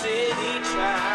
city child.